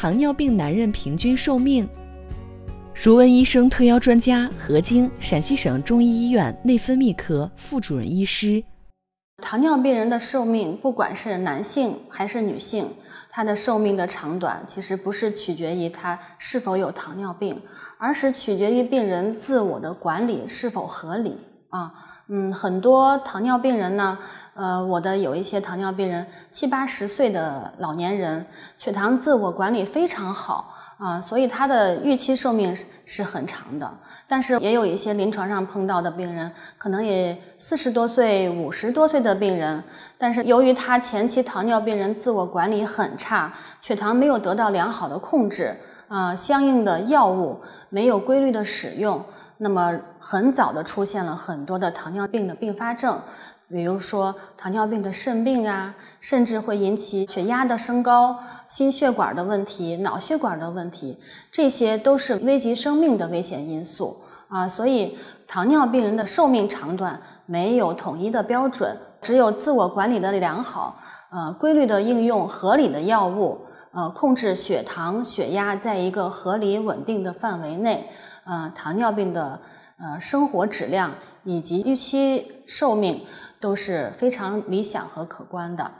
糖尿病男人平均寿命。如温医生特邀专家何晶，陕西省中医医院内分泌科副主任医师。糖尿病人的寿命，不管是男性还是女性，他的寿命的长短，其实不是取决于他是否有糖尿病，而是取决于病人自我的管理是否合理啊。嗯，很多糖尿病人呢，呃，我的有一些糖尿病人，七八十岁的老年人，血糖自我管理非常好。啊，所以他的预期寿命是是很长的，但是也有一些临床上碰到的病人，可能也四十多岁、五十多岁的病人，但是由于他前期糖尿病人自我管理很差，血糖没有得到良好的控制，啊，相应的药物没有规律的使用，那么很早的出现了很多的糖尿病的并发症，比如说糖尿病的肾病啊。甚至会引起血压的升高、心血管的问题、脑血管的问题，这些都是危及生命的危险因素啊！所以，糖尿病人的寿命长短没有统一的标准，只有自我管理的良好，呃，规律的应用合理的药物，呃，控制血糖、血压在一个合理稳定的范围内，呃，糖尿病的呃生活质量以及预期寿命都是非常理想和可观的。